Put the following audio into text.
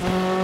Uh...